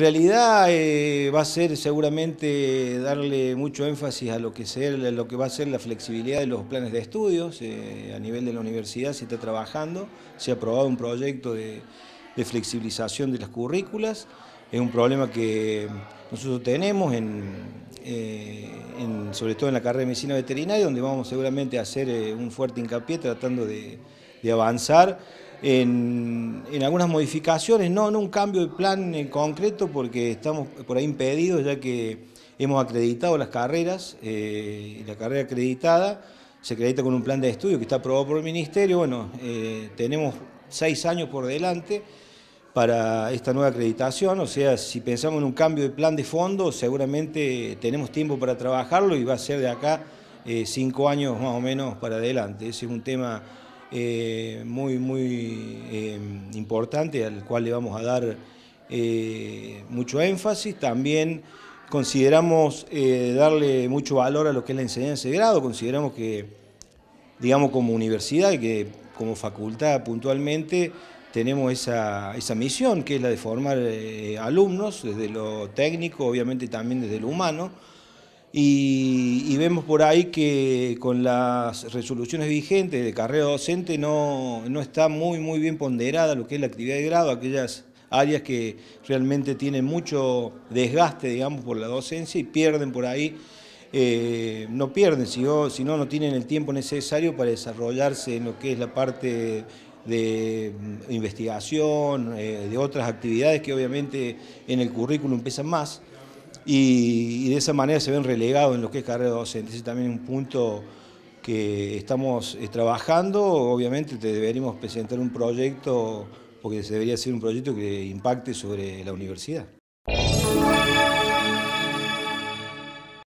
En realidad eh, va a ser seguramente darle mucho énfasis a lo que, lo que va a ser la flexibilidad de los planes de estudios. Eh, a nivel de la universidad se está trabajando, se ha aprobado un proyecto de, flexibilización de las currículas. Es un problema que nosotros tenemos, eh, sobre todo en la carrera de medicina veterinaria, donde vamos seguramente a hacer un fuerte hincapié tratando de avanzar en, algunas modificaciones, no en un cambio de plan en concreto porque estamos por ahí impedidos ya que hemos acreditado las carreras, eh, la carrera acreditada se acredita con un plan de estudio que está aprobado por el Ministerio, bueno, eh, tenemos seis años por delante para esta nueva acreditación, o sea, si pensamos en un cambio de plan de fondo, seguramente tenemos tiempo para trabajarlo y va a ser de acá eh, cinco años más o menos para adelante. Ese es un tema eh, muy, muy eh, importante al cual le vamos a dar eh, mucho énfasis. También consideramos darle mucho valor a lo que es la enseñanza de grado, consideramos que, digamos, como universidad y que como facultad puntualmente, tenemos esa, esa misión que es la de formar alumnos desde lo técnico, obviamente también desde lo humano, y, vemos por ahí que con las resoluciones vigentes de carrera docente no, está muy, muy bien ponderada lo que es la actividad de grado, aquellas áreas que realmente tienen mucho desgaste, digamos, por la docencia y pierden por ahí, eh, no pierden, sino, sino no tienen el tiempo necesario para desarrollarse en lo que es la parte de investigación, eh, de otras actividades que obviamente en el currículum pesan más y, de esa manera se ven relegados en lo que es carrera docente. Ese también es un punto que estamos eh, trabajando, obviamente te deberíamos presentar un proyecto, porque debería ser un proyecto que impacte sobre la universidad.